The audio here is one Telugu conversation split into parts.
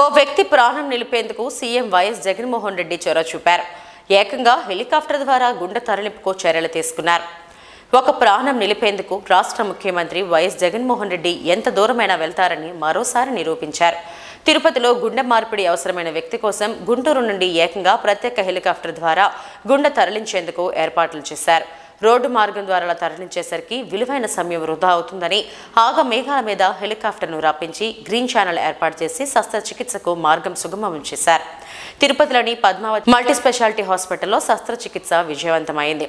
ఓ వ్యక్తి ప్రాణం నిలిపేందుకు సీఎం వైఎస్ జగన్మోహన్ రెడ్డి చొరవ చూపారు. ఏకంగా హెలికాప్టర్ ద్వారా గుండె తరలింపుకు చర్యలు తీసుకున్నారు. ఒక ప్రాణం నిలిపేందుకు రాష్ట్ర ముఖ్యమంత్రి వైఎస్ జగన్మోహన్ రెడ్డి ఎంత దూరమైనా వెళ్తారని మరోసారి నిరూపించారు. తిరుపతిలో గుండె మార్పిడి అవసరమైన వ్యక్తి కోసం గుంటూరు నుండి ఏకంగా ప్రత్యేక హెలికాప్టర్ ద్వారా గుండె తరలించేందుకు ఏర్పాట్లు చేశారు. రోడ్డు మార్గం ద్వారా తరలించేసరికి విలువైన సమయం వృధా అవుతుందని ఆగ మేఘాల మీద హెలికాప్టర్ను రప్పించి గ్రీన్ ఛానల్ ఏర్పాటు చేసి శస్త్రచికిత్సకు మార్గం సుగమం చేశారు. తిరుపతిలోని పద్మావతి మల్టీ స్పెషాలిటీ హాస్పిటల్లో శస్త్రచికిత్స విజయవంతమైంది.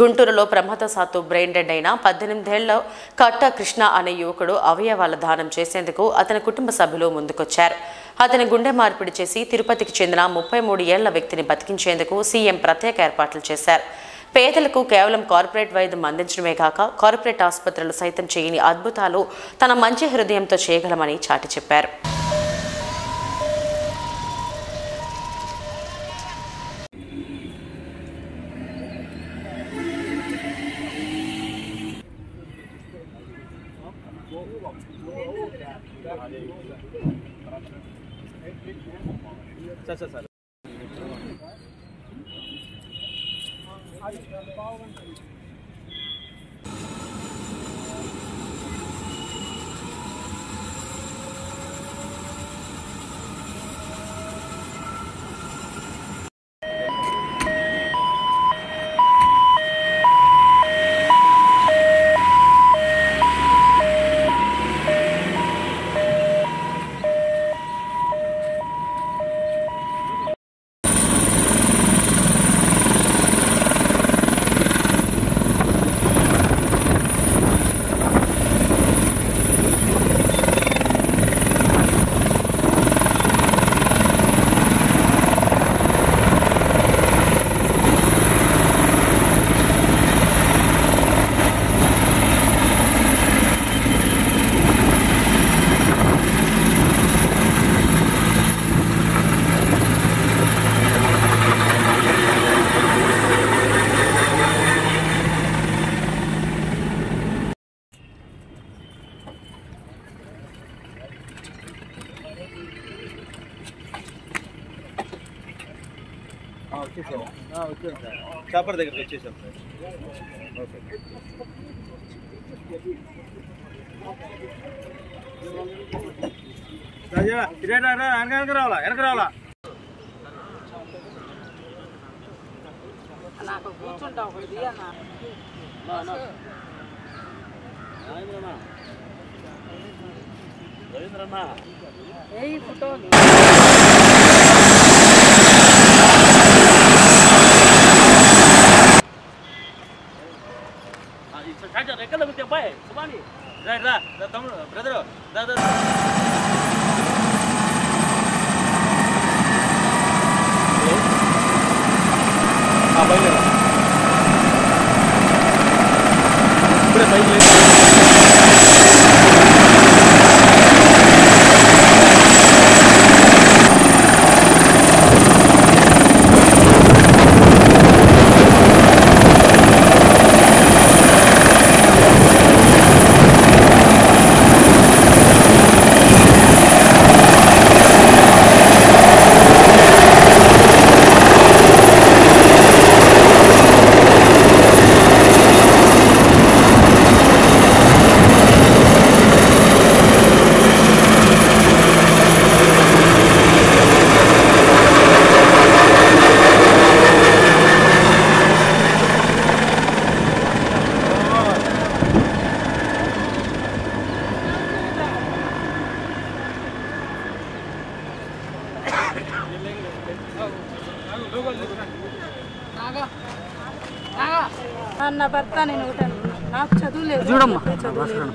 గుంటూరులో ప్రమాదశాత్తు బ్రెయిన్ డెడ్ అయిన పద్దెనిమిదేళ్ళ కట్ట కృష్ణ అనే యువకుడు అవయవాల దానం చేసేందుకు అతని కుటుంబ సభ్యులు ముందుకొచ్చారు. అతని గుండె మార్పిడి చేసి తిరుపతికి చెందిన ముప్పై మూడు ఏళ్ళ వ్యక్తిని బతికించేందుకు సీఎం ప్రత్యేక ఏర్పాట్లు చేశారు. పేదలకు కేవలం కార్పొరేట్ వైద్యం అందించడమే కాక కార్పొరేట్ ఆసుపత్రులు సైతం చేయని అద్భుతాలు తన మంచి హృదయంతో చేయగలమని చాటి చెప్పారు. సార్ సార్ సార్ వచ్చేసాం. వచ్చాను సార్. చాపర్ దగ్గరికి వచ్చేసాం సార్. ఓకే. రాజా వెనక వెనక రావాలా వెనక రావాలా? రవీంద్రన్న ఎక్కడ నా భర్త నేను ఒకటే. నాకు చదువు లేదు. లేదు.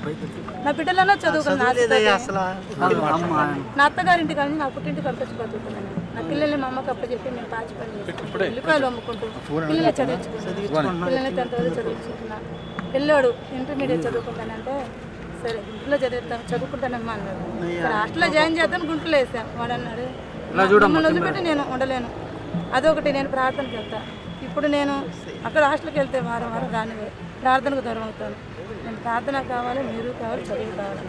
నా బిడ్డలన్నా చదువుకున్నాను నా అత్తగారింటి కానీ నా పుట్టింటికి పంపించి బతుకుతున్నాను నా పిల్లల్ని మా అమ్మకి అప్పచెప్పి మేము పాచి పని ఉల్లిపాయలు అమ్ముకుంటూ పిల్లల్ని చదివించుకుంటాను పిల్లల్ని టెన్త్ వరకు చదివించుకుంటున్నా పిల్లోడు ఇంటర్మీడియట్ చదువుకుంటానంటే సరే గుంటలో చదివిస్తాను చదువుకుంటానమ్మా అన్నాడు సరే హాస్టల్లో జాయిన్ చేద్దాం గుంటలో వేసాం. వాడు అన్నాడు మమ్మల్ని వదిలిపెట్టి నేను ఉండలేను. అదొకటి నేను ప్రార్థనకి వెళ్తా. ఇప్పుడు నేను అక్కడ హాస్టల్కి వెళ్తే వారం వారం రాని ప్రార్థనకు దూరం అవుతాను. నేను ప్రార్థన కావాలి మీరు కావాలి చదువు కావాలి.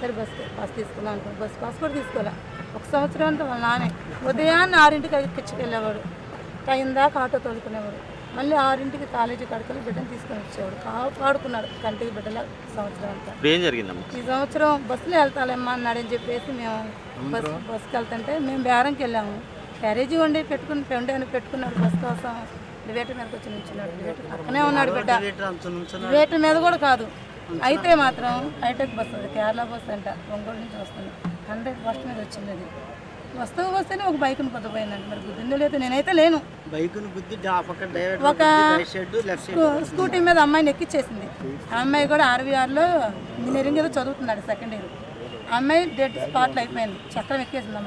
సరే బస్ బస్ తీసుకున్నాను అనుకో బస్ పాస్ కూడా తీసుకోవాలా ఒక సంవత్సరం అంతా వాళ్ళ నానే ఉదయాన్నే ఆరింటికి ఎక్కించుకెళ్ళేవాడు టైం దాకా ఆటో తోలుకునేవాడు. మళ్ళీ ఆరింటికి కాలేజీ కడుకలు బిడ్డను తీసుకొని వచ్చేవాడు. కాపాడుకున్నాడు కంటికి బిడ్డల సంవత్సరం అంతా. ఏం జరిగిందమ్మా? ఈ సంవత్సరం బస్సులో వెళ్తాలేమ్మా అన్నాడని చెప్పేసి మేము బస్ బస్సుకి వెళ్తుంటే మేము బేరంకి వెళ్ళాము. క్యారేజీ వండి పెట్టుకుని పెండి అని పెట్టుకున్నాడు బస్ కోసం? డివేటర్ మీదకి వచ్చి నిల్చున్నాడు. డివేటర్ పక్కనే ఉన్నాడు బిడ్డ. డివేటర్ మీద కూడా కాదు. అయితే మాత్రం హైటెక్ బస్ అది కేరళ బస్ అంట. ఒంగోలు నుంచి వస్తుంది. హండ్రెడ్ ఫస్ట్ మీద వచ్చింది అది. వస్తూ వస్తేనే ఒక బైక్ని పొద్దుపోయిందంట మరి గుద్దిందో లేదో నేనైతే లేను. ఒక స్కూటీ మీద అమ్మాయిని ఎక్కిచ్చేసింది. ఆ అమ్మాయి కూడా ఆర్వీఆర్లో ఇంజనీరింగ్ ఏదో చదువుతున్నాడు సెకండ్ ఇయర్ అమ్మాయి డెడ్ స్పాట్లో అయిపోయింది. చక్రం ఎక్కేసింది అమ్మాయి.